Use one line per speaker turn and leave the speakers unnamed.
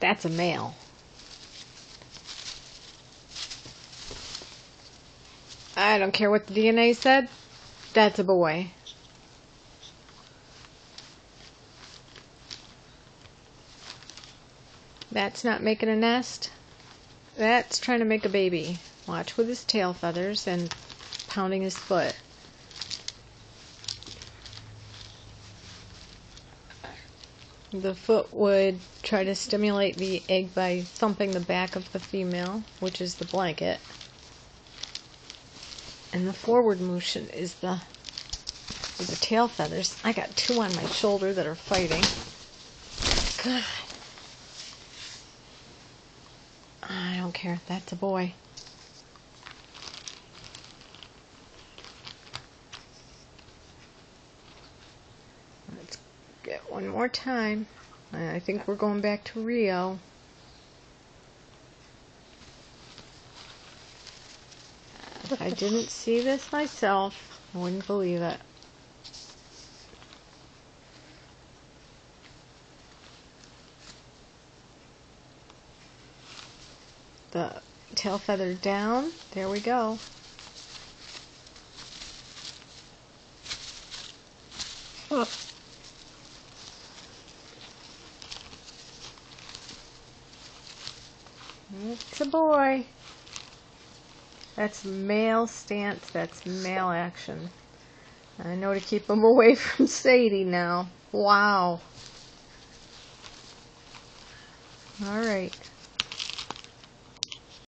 That's a male. I don't care what the DNA said. That's a boy. That's not making a nest. That's trying to make a baby. Watch with his tail feathers and pounding his foot. The foot would try to stimulate the egg by thumping the back of the female, which is the blanket. And the forward motion is the the tail feathers. I got two on my shoulder that are fighting. God. I don't care. That's a boy. One more time. I think we're going back to Rio. I didn't see this myself, I wouldn't believe it. The tail feather down. There we go. It's a boy. That's male stance. That's male action. I know to keep him away from Sadie now. Wow. All right.